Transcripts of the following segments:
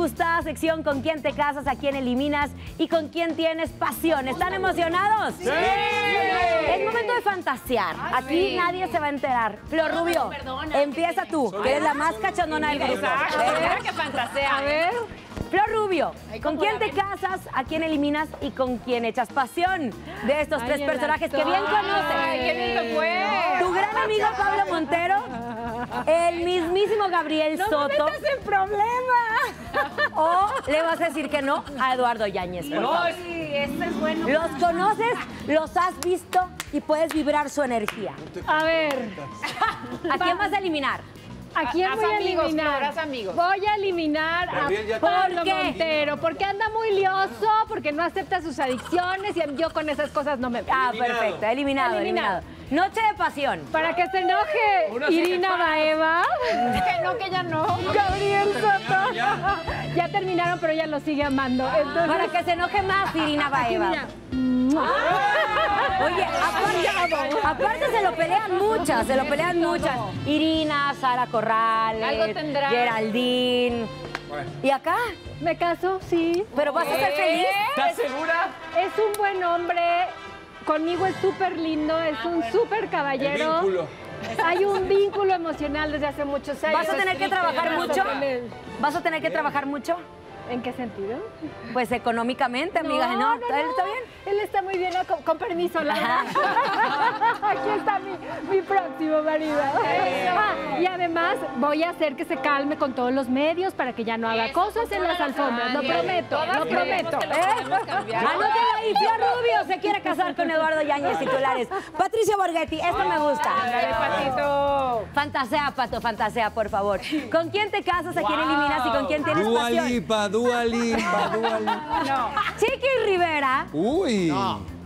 gustada sección con quién te casas, a quién eliminas y con quién tienes pasión. ¿Están emocionados? ¡Sí! Es momento de fantasear. Aquí nadie se va a enterar. Flor Rubio, empieza tú, que eres la más cachondona del grupo. Exacto, que fantasea. A ver. Flor Rubio, ¿con quién te casas, a quién eliminas y con quién echas pasión? De estos tres personajes que bien conoces. Ay, qué lindo fue. Tu gran amigo Pablo Montero, el mismísimo Gabriel Soto. en problema! O le vas a decir que no a Eduardo Yáñez. Sí, este es bueno. Los conoces, los has visto y puedes vibrar su energía. A ver, ¿A quién vas a eliminar? ¿A quién Haz voy a amigos, eliminar? Amigos. Voy a eliminar ya a. Montero, porque anda muy lioso, porque no acepta sus adicciones y yo con esas cosas no me. Ah, Eliminado. perfecto, eliminado, eliminado. Eliminado. Noche de pasión. Para que se enoje Uno Irina. Baeva, Que no, que ya no. Gabriel Soto. Ya terminaron, pero ella lo sigue amando. Entonces, Para que se enoje más Irina aquí, Baeva. Oye, aparte, aparte se lo pelean muchas, se lo pelean muchas. Irina, Sara Corrales. Geraldine. ¿Y acá? Me caso, sí. ¿Pero vas a ser feliz? ¿Estás segura? Es un buen hombre. Conmigo es súper lindo, es un súper caballero. vínculo. Hay un vínculo emocional desde hace muchos años. ¿Vas a tener que trabajar mucho? ¿Vas a tener que trabajar mucho? ¿En qué sentido? Pues económicamente, amiga. ¿No? ¿Él está bien? Está muy bien, con, con permiso, la verdad. Aquí está mi, mi próximo marido. Ah, y además voy a hacer que se calme con todos los medios para que ya no haga cosas en las alfombras. Lo prometo, lo prometo. Anótelo ahí, Flor Rubio se quiere casar con Eduardo Yáñez titulares. Patricio Borghetti, esto me gusta. Dale, patito. Fantasea, Pato, fantasea, por favor. ¿Con quién te casas, a quién eliminas y con quién tienes Dua pasión? Lipa, Dua Lipa, Dua Lipa. Chiqui Rivera, Uy.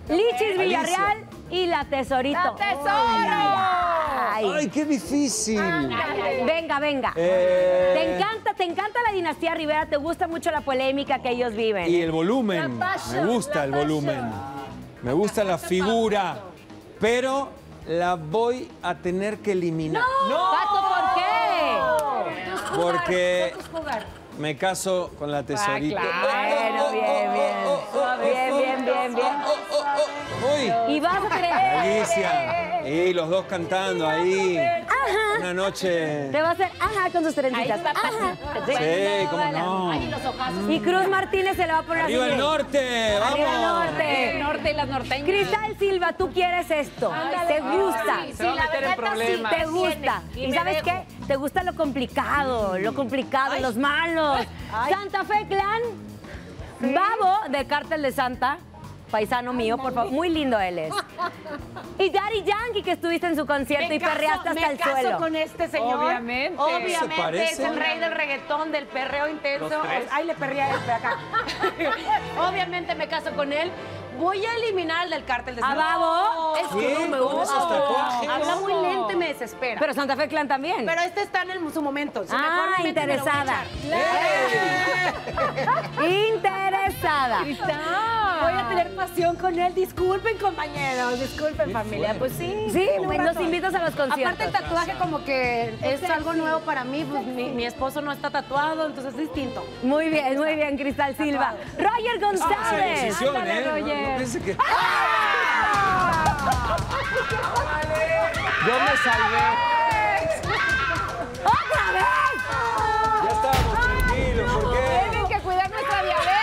Lichis Villarreal y la Tesorito. ¡La tesoro! Ay. Ay, qué difícil. Venga, venga. Eh, Te encanta, te encanta la dinastía Rivera, te gusta mucho la polémica que ellos viven. Y el volumen. Me gusta el volumen. Me gusta la figura. Pero la voy a tener que eliminar. Pato, ¿por qué? Porque me caso con la tesorita. Bueno, bien, bien. Bien, bien, bien, bien. Uy. Y vas a creer. Alicia. Y los dos cantando ahí. Una noche. Te va a hacer ajá con sus trencitas. Ajá. Sí, cómo no. Ay, los ojazos. Y Cruz Martínez se le va a poner así. ¡Arriba el norte! ¡Vamos! Arriba el norte. El norte y las norteñas. Cristal Silva, tú quieres esto. Te gusta. Sí, se va a meter en problemas. Te gusta. Y ¿Y me sabes qué? Te gusta lo complicado, lo complicado, los malos. Santa Fe Clan, Babo de Cártel de Santa, paisano mío, por favor. Muy lindo él es. Y Daddy Yankee, que estuviste en su concierto Me y perreaste caso- hasta me el caso suelo. con este señor. Obviamente. ¿Se Obviamente, es el rey del reggaetón, del perreo intenso. Ay, le perría a este acá. Obviamente me caso con él. Voy a eliminar al del cártel de ¿A Santa Babo? Es que no me ¿Con gusta. Habla muy lento y me desespera. Pero, Pero Santa Fe Clan también. este está en el- su momento. Si Ah, mejor me meto, me lo voy a interesada. Interesada. Voy a tener pasión con él. Disculpen, compañeros. Disculpen, familia. Pues sí. Sí, pues nos invitas a los conciertos. Aparte el tatuaje como que es algo nuevo para mí, pues mi, mi esposo no está tatuado, entonces es distinto. Muy bien, muy bien, Cristal Silva. Roger González. Decisión, Ándale, ¿eh? Roger. No, que... Yo me salvé. ¡Otra vez! Ya estábamos tranquilos, ¿por qué? Tienen que cuidar nuestra diabetes.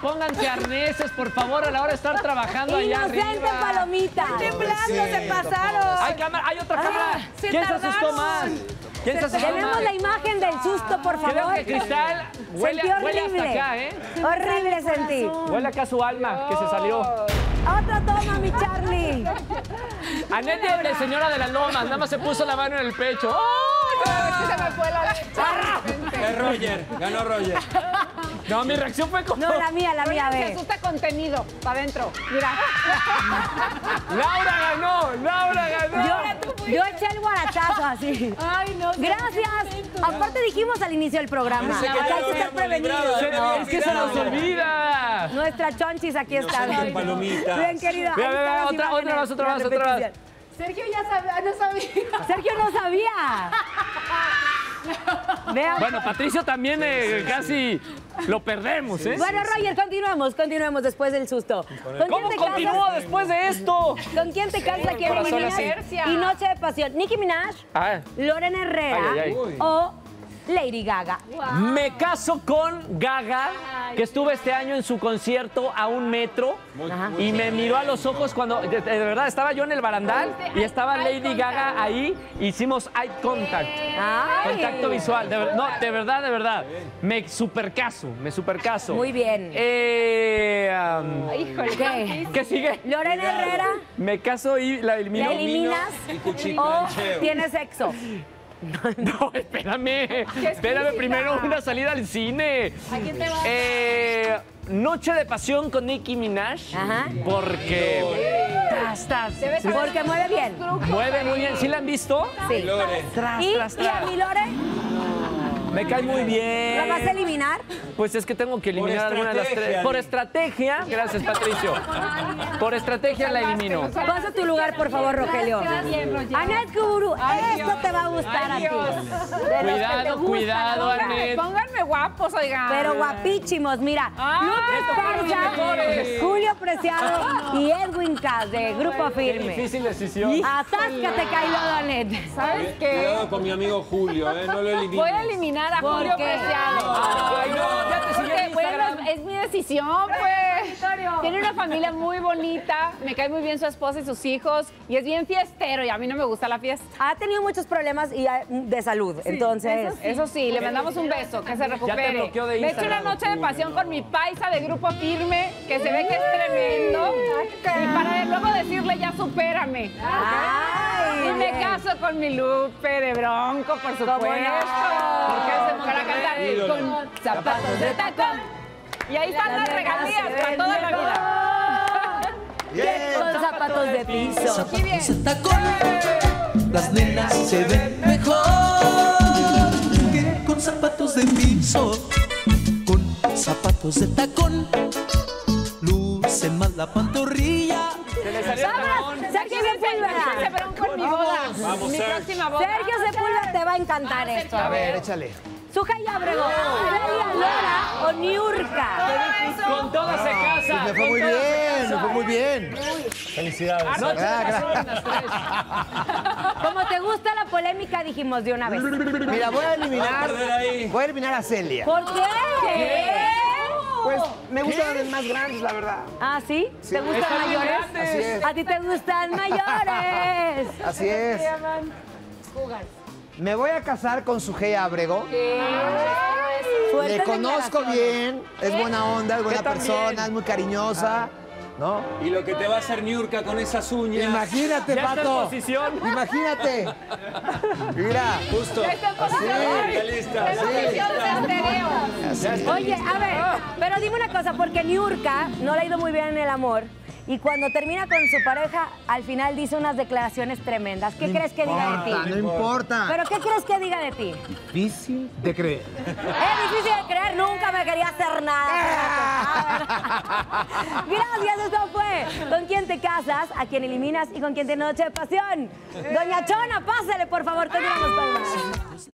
Pónganse, arneses, por favor, a la hora de estar trabajando allá Inocente arriba. palomita. Temblando, se pasaron. Hay cámara, hay otra cámara. se ¿Quién se asustó más? ¿Quién se asustó Tenemos más? la imagen del susto, por Creo favor. que Cristal huele, hasta acá, ¿eh? Horrible sentí. Huele acá su alma que se salió. Otra toma, mi Charlie. Anette de señora de las lomas, nada más se puso la mano en el pecho. ¡Ay! Se me fue la leche. Es Roger, ganó Roger. No, mi reacción fue como... No, la mía, la mía, Se ve. asusta contenido. Para adentro. Mira. ¡Laura ganó! ¡Laura ganó! Yo, yo eché el guarachazo así. Ay, no. Gracias. Aparte dijimos al inicio del programa que que hay que estar prevenidos. No. Es que se nos olvida. Nuestra chonchis aquí está. Bien, mira, están las otra, otra más, otra más, otra más. Sergio ya sabía, no sabía. Sergio no sabía. Vean. Bueno, Patricio también eh, casi lo perdemos, ¿eh? Bueno, Roger, continuemos, continuemos después del susto. ¿Con quién ¿Cómo casas? después de esto? ¿Con quién te casas aquí en así. Y Noche de Pasión. Nicki Minaj, Ah, Lorena Herrera Ay, ay, ay. o Lady Gaga. Me caso con Gaga, que estuve este año en su concierto a un metro y me miró a los ojos cuando, de, de verdad, estaba yo en el barandal y estaba Lady Gaga ahí, hicimos eye contact. Ay. Contacto visual, de no, de verdad, de verdad. Me super caso, me super caso. Muy bien. Eh, Híjole. ¿Qué? ¿Qué sigue? Lorena Herrera, Me caso y la elimino. ¿la eliminas y cuchillo o tienes sexo? No, espérame. Espérame primero una salida al cine. ¿A quién te vas? Eh, Noche de pasión con Nicki Minaj. Ajá. Porque. Tas, tas. Porque mueve bien. Mueve muy bien. ¿Sí la han visto? Sí. Tras, ¿Y, tras, y a tras. mi Lore? Me cae muy ¿La vas a bien. eliminar? Pues es que tengo que eliminar alguna de las tres. Por estrategia. Gracias, Patricio. Por estrategia la elimino. Pasa tu lugar, por favor, Rogelio. Anet Kuburu, esto te va a gustar a ti. De los que te Cuidado, gustan, cuidado. Anet. Pónganme guapos, oigan. Pero guapísimos, mira. Esparza, mejores. Julio Preciado y Edwin Cas de Grupo Qué Firme. difícil decisión. Atáscate, Cailo Anet. ¿Sabes qué? Cuidado con mi amigo Julio, ¿eh? No lo elimines. Voy a eliminar a ¿Por Julio qué? Preciado. Ay, no, ya te Porque, bueno, es mi decisión, pues. Tiene una familia muy bonita, me cae muy bien su esposa y sus hijos, y es bien fiestero, y a mí no me gusta la fiesta. Ha tenido muchos problemas y, ah, de salud, entonces... Eso sí, le mandamos un beso, que se recupere. bloqueó de Me he hecho una noche de pasión con mi paisa de grupo firme, que se ve que es tremendo. Y para luego decirle, ya supérame. Ay, Y me caso con mi Lupe de Bronco, por supuesto. Ídolo. con zapatos de tacón. Y ahí están las regalías para toda la vida. Con zapatos de piso. Bien. de tacón, las nenas se ven mejor que con zapatos de piso, con zapatos de tacón, lucen más la pantorrilla. Se salió el Mi Sergio. próxima boda. Sergio Sepúlveda te va a encantar esto. A ver, échale. Sujay Abrego, Celia Lora o Niurka. Con toda se casa. Me fue muy bien, me fue muy bien. De Ah. Como te gusta la polémica, dijimos de una vez. Mira, voy a eliminar. Voy a eliminar a Celia. ¿Por qué? Pues me gustan las más grandes, la verdad. ¿Ah, sí? ¿Te gustan Están mayores? Así es. A ti te gustan mayores. Así es. Me voy a casar con Sujei Abrego. Le conozco bien, es buena onda, es buena persona, es muy cariñosa. ¿No? Y lo que te va a hacer Niurka con esas uñas. Imagínate, Ya está en Pato. posición. Imagínate. Mira. Justo. Ya está en posición. Así, lista. Oye, a ver, pero dime una cosa, porque Niurka no le ha ido muy bien en el amor y cuando termina con su pareja, al final dice unas declaraciones tremendas. ¿Qué crees que diga de No ti? importa. ¿Pero qué crees que diga de ti? Difícil de creer. Es difícil de creer, nunca me quería hacer nada. Gracias, esto fue ¿Con quién te casas? ¿A quién eliminas? ¿Y con quién te noche de pasión? Doña Chona, pásale, por favor, continuamos con más.